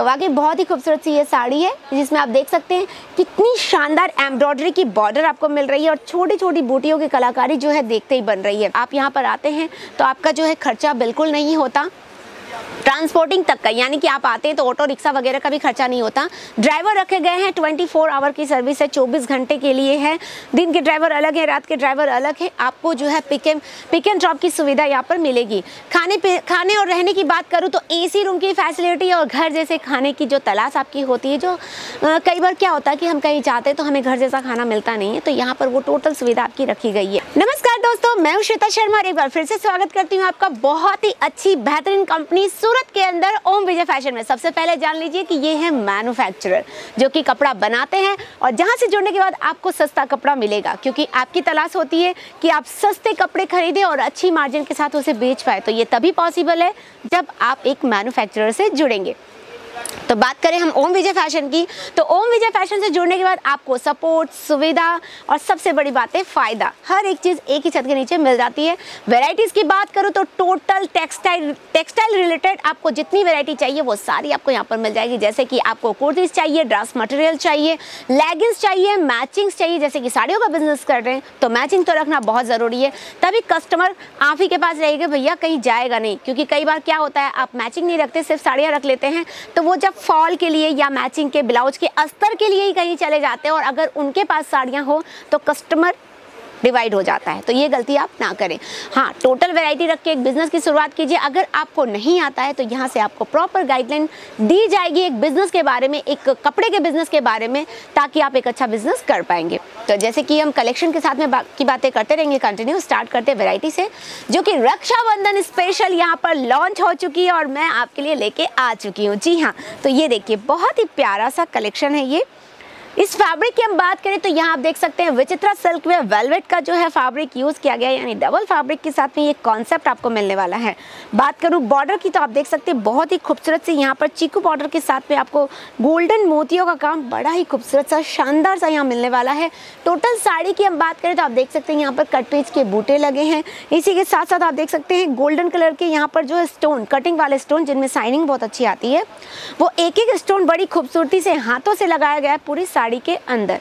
तो वाकई बहुत ही खूबसूरत सी ये साड़ी है, जिसमें आप देख सकते हैं कितनी शानदार एम्ब्रॉयडरी की बॉर्डर आपको मिल रही है और छोटी छोटी बूटियों की कलाकारी जो है देखते ही बन रही है। आप यहाँ पर आते हैं तो आपका जो है खर्चा बिल्कुल नहीं होता। ट्रांसपोर्टिंग तक का यानी कि आप आते हैं तो ऑटो रिक्शा वगैरह का भी खर्चा नहीं होता। ड्राइवर रखे गए हैं 24 आवर की सर्विस है 24 घंटे के लिए है। दिन के ड्राइवर अलग है रात के ड्राइवर अलग है। आपको जो है pick and pick and drop की सुविधा यहाँ पर मिलेगी। खाने खाने और रहने की बात करूँ तो एसी रूम की फैसिलिटी और घर जैसे खाने की जो तलाश आपकी होती है जो आ, कई बार क्या होता है कि हम कहीं जाते हैं तो हमें घर जैसा खाना मिलता नहीं है तो यहाँ पर वो टोटल सुविधा आपकी रखी गई है। नमस्कार दोस्तों मैं श्वेता शर्मा एक बार फिर से स्वागत करती हूँ आपका बहुत ही अच्छी बेहतरीन कंपनी सूरत के अंदर ओम विजय फ़ैशन में सबसे पहले जान लीजिए कि ये है मैन्युफैक्चरर जो कि कपड़ा बनाते हैं और जहाँ से जुड़ने के बाद आपको सस्ता कपड़ा मिलेगा, क्योंकि आपकी तलाश होती है कि आप सस्ते कपड़े खरीदें और अच्छी मार्जिन के साथ उसे बेच पाए। तो ये तभी पॉसिबल है जब आप एक मैन्युफैक्चरर से जुड़ेंगे। तो बात करें हम ओम विजय फ़ैशन की तो ओम विजय फ़ैशन से जुड़ने के बाद आपको सपोर्ट, सुविधा और सबसे बड़ी बात है फ़ायदा। हर एक चीज़ एक ही छत के नीचे मिल जाती है। वेराइटीज़ की बात करूँ तो टोटल टेक्सटाइल टेक्सटाइल रिलेटेड आपको जितनी वेराइटी चाहिए वो सारी आपको यहाँ पर मिल जाएगी। जैसे कि आपको कुर्तीज़ चाहिए ड्रेस मटेरियल चाहिए लेगिंग्स चाहिए मैचिंग्स चाहिए। जैसे कि साड़ियों का बिज़नेस कर रहे हैं तो मैचिंग तो रखना बहुत ज़रूरी है। तभी कस्टमर आप ही के पास रहेगा भैया, कहीं जाएगा नहीं। क्योंकि कई बार क्या होता है, आप मैचिंग नहीं रखते, सिर्फ़ साड़ियाँ रख लेते हैं तो वो जब फॉल के लिए या मैचिंग के, ब्लाउज के अस्तर के लिए ही कहीं चले जाते हैं और अगर उनके पास साड़ियाँ हो तो कस्टमर डिवाइड हो जाता है। तो ये गलती आप ना करें। हाँ टोटल वैरायटी रख के एक बिज़नेस की शुरुआत कीजिए। अगर आपको नहीं आता है तो यहाँ से आपको प्रॉपर गाइडलाइन दी जाएगी एक बिज़नेस के बारे में एक कपड़े के बिज़नेस के बारे में ताकि आप एक अच्छा बिज़नेस कर पाएँगे। तो जैसे कि हम कलेक्शन के साथ में बा, की बातें करते रहेंगे कंटिन्यू स्टार्ट करते वेराइटी से जो कि रक्षाबंधन स्पेशल यहाँ पर लॉन्च हो चुकी है और मैं आपके लिए लेके आ चुकी हूँ। जी हाँ तो ये देखिए बहुत ही प्यारा सा कलेक्शन है ये। इस फैब्रिक की हम बात करें तो यहाँ आप देख सकते हैं विचित्रा सिल्क में वेलवेट का जो है फैब्रिक यूज़ किया गया यानी डबल फैब्रिक के साथ में ये कॉन्सेप्ट आपको मिलने वाला है। बात करूँ बॉर्डर की तो आप देख सकते हैं बहुत ही खूबसूरत से यहाँ पर चीकू बॉर्डर के साथ में आपको गोल्डन मोतियों का काम बड़ा ही खूबसूरत सा, शानदार सा यहाँ मिलने वाला है। टोटल साड़ी की हम बात करें तो आप देख सकते हैं यहाँ पर कटरीज के बूटे लगे हैं। इसी के साथ साथ आप देख सकते हैं गोल्डन कलर के यहाँ पर जो है स्टोन कटिंग वाले स्टोन जिनमें साइनिंग बहुत अच्छी आती है, वो एक एक स्टोन बड़ी खूबसूरती से हाथों से लगाया गया है, पूरी साड़ी के अंदर।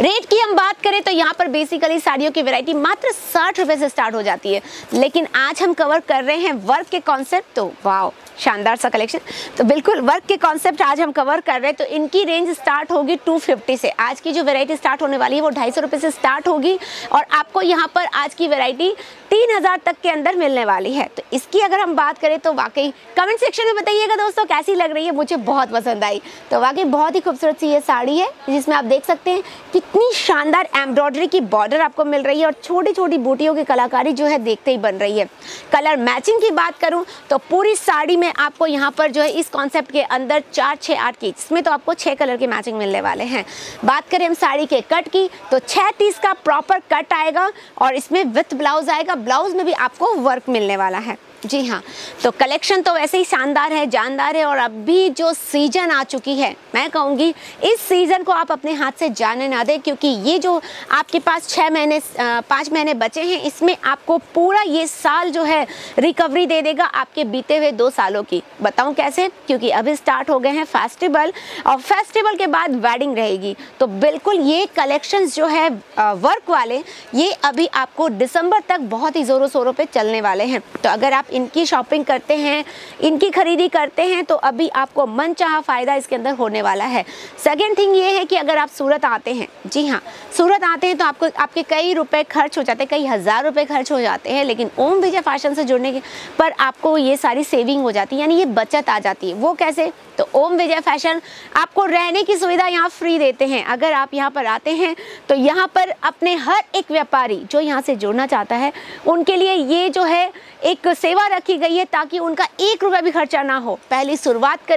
रेट की हम बात करें तो यहाँ पर बेसिकली साड़ियों की वैरायटी मात्र साठ रुपए से स्टार्ट हो जाती है। लेकिन आज हम कवर कर रहे हैं वर्क के कॉन्सेप्ट तो वाओ शानदार सा कलेक्शन तो बिल्कुल वर्क के कॉन्सेप्ट आज हम कवर कर रहे हैं तो इनकी रेंज स्टार्ट होगी 250 से। आज की जो वैरायटी स्टार्ट होने वाली है, वो ढाई सौ से स्टार्ट होगी। और आपको यहाँ पर आज की वैरायटी तीन हज़ार तक के अंदर मिलने वाली है। तो इसकी अगर हम बात करें तो वाकई कमेंट सेक्शन में बताइएगा दोस्तों, कैसी लग रही है? मुझे बहुत पसंद आई। तो वाकई बहुत ही खूबसूरत सी ये साड़ी है, जिसमें आप देख सकते हैं कितनी शानदार एम्ब्रॉयडरी की बॉर्डर आपको मिल रही है और छोटी छोटी बूटियों की कलाकारी जो है देखते ही बन रही है। कलर मैचिंग की बात करूँ तो पूरी साड़ी में आपको यहाँ पर जो है इस कॉन्सेप्ट के अंदर चार छः आठ की, इसमें तो आपको छः कलर की मैचिंग मिलने वाले हैं। बात करें हम साड़ी के कट की तो छः तीस का प्रॉपर कट आएगा और इसमें विथ ब्लाउज आएगा ब्लाउज में भी आपको वर्क मिलने वाला है। जी हाँ तो कलेक्शन तो वैसे ही शानदार है, जानदार है और अभी जो सीज़न आ चुकी है, मैं कहूँगी इस सीज़न को आप अपने हाथ से जाने ना दें क्योंकि ये जो आपके पास छः महीने पाँच महीने बचे हैं, इसमें आपको पूरा ये साल जो है रिकवरी दे देगा आपके बीते हुए दो सालों की। बताऊँ कैसे? क्योंकि अभी स्टार्ट हो गए हैं फेस्टिवल और फेस्टिवल के बाद वेडिंग रहेगी। तो बिल्कुल ये कलेक्शन जो है वर्क वाले, ये अभी आपको दिसंबर तक बहुत ही ज़ोरों शोरों पर चलने वाले हैं। तो अगर आप इनकी शॉपिंग करते हैं, इनकी खरीदी करते हैं तो अभी आपको मन चाह फ़ायदा इसके अंदर होने वाला है। सेकेंड थिंग ये है कि अगर आप सूरत आते हैं, जी हाँ सूरत आते हैं तो आपको, आपके कई रुपए खर्च हो जाते हैं, कई हज़ार रुपए खर्च हो जाते हैं, लेकिन ओम विजय फ़ैशन से जुड़ने के, पर आपको ये सारी सेविंग हो जाती है, यानी ये बचत आ जाती है। वो कैसे? तो ओम विजय फ़ैशन आपको रहने की सुविधा यहाँ फ्री देते हैं। अगर आप यहाँ पर आते हैं तो यहाँ पर अपने हर एक व्यापारी जो यहाँ से जुड़ना चाहता है, उनके लिए ये जो है एक सेवा रखी गई है ताकि उनका एक रुपया भी खर्चा ना हो। पहली शुरुआत करें।